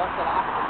بس العقل